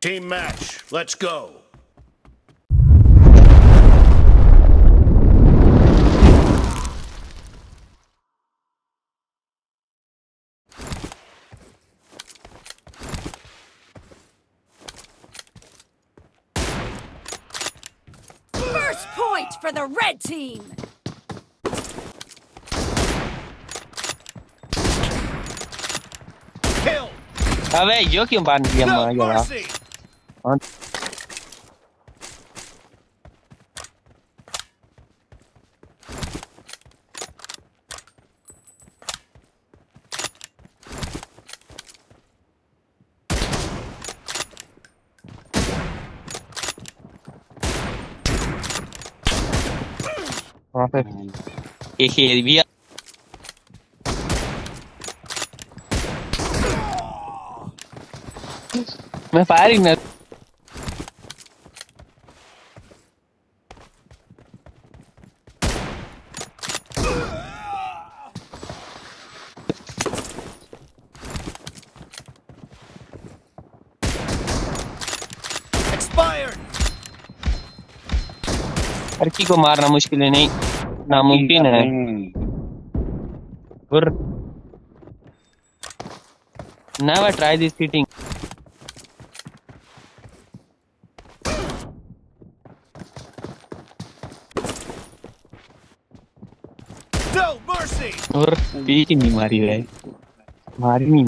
Team match, let's go. First point for the red team! Kill! A ver, yo quién va a llamar वहाँ पे एक खेल भी मैं फायरिंग में को मारना मुश्किल है नहीं। नामुमकिन है। और नेवर ट्राई दिस चीटिंग और पीट नहीं मारी रहे मारी नहीं।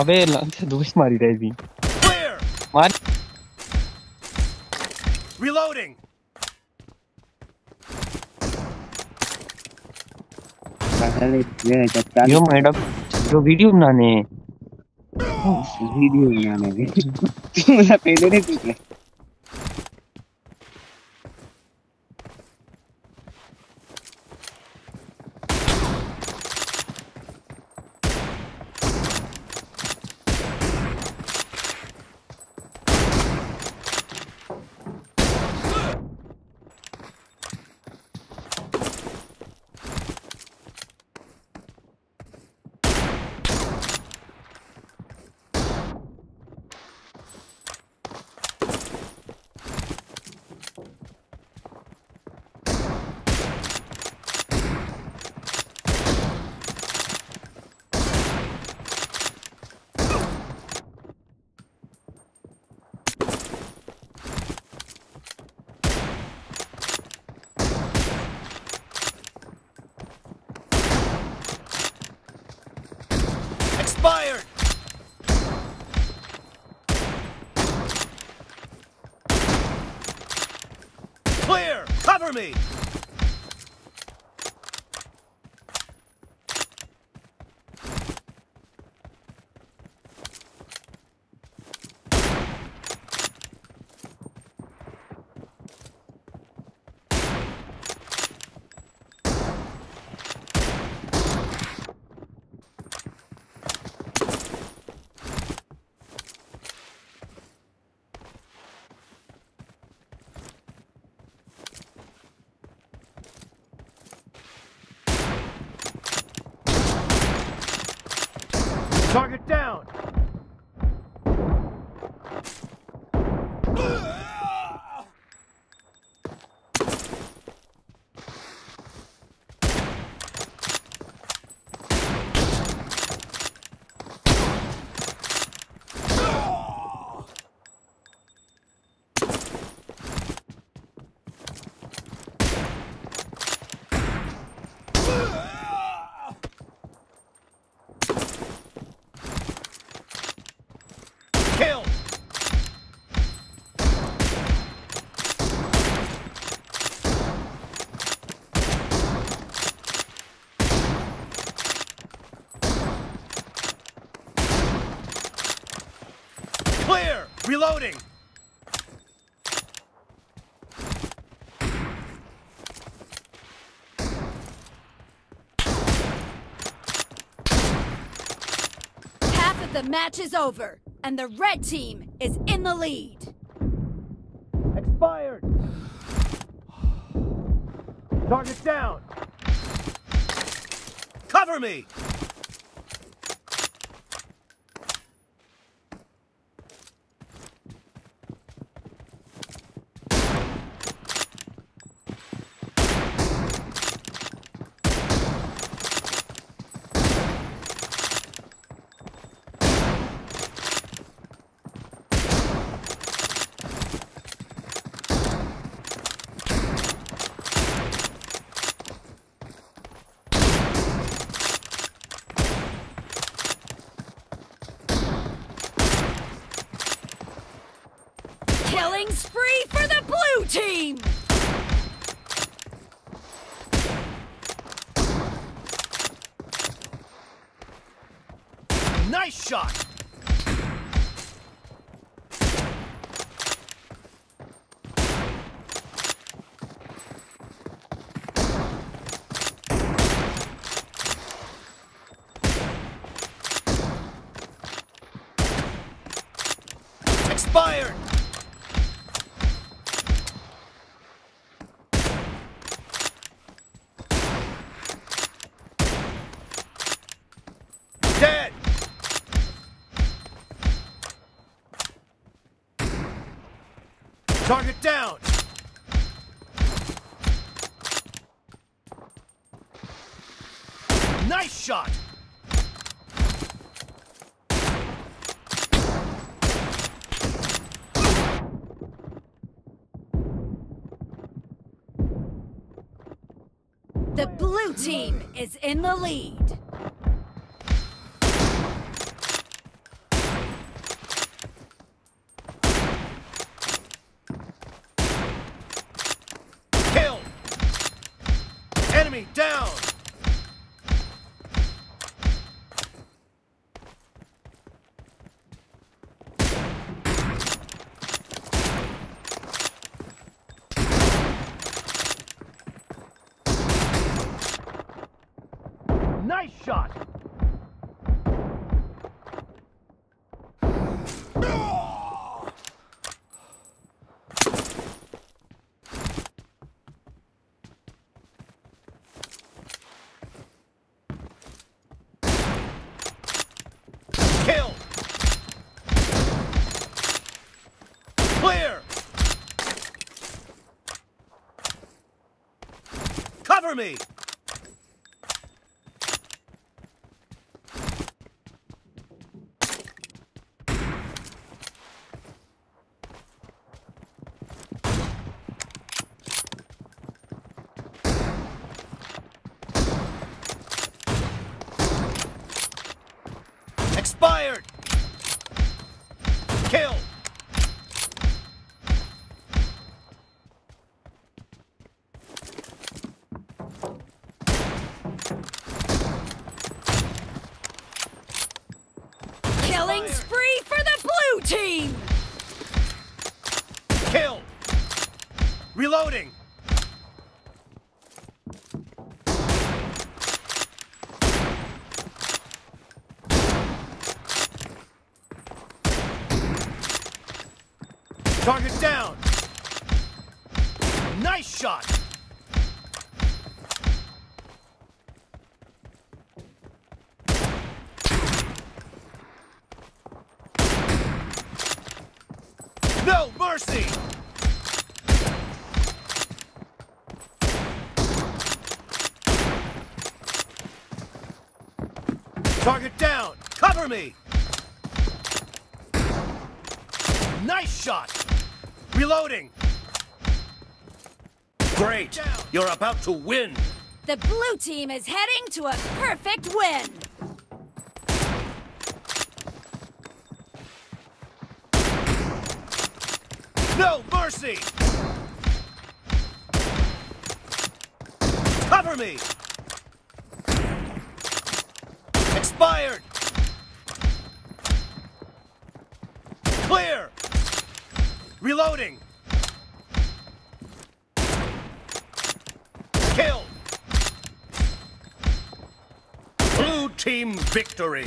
अबे दूसरी मारी रही थी मार। रीलोडिंग पहले ये reloading यो माइंड अप जो हाँ, वीडियो बनाने। वीडियो बनाने। मुझे पहले नहीं देख? रहे Expired! Clear! Cover me! Target down! Kill! Clear! Reloading! Half of the match is over. and the red team is in the lead. Expired. Target down. Cover me. Killing spree for the blue team! Nice shot. Expired. Dead. Target down. Nice shot. The blue team is in the lead. Kill. Enemy down. Nice shot. Kill. Clear. Cover me. Expired! Kill! Reloading! Target down! Nice shot! No mercy! Target down! Cover me! Nice shot! Reloading! Great! You're about to win! The blue team is heading to a perfect win! No mercy! Cover me! Expired! Clear! Reloading! Kill! Blue team victory!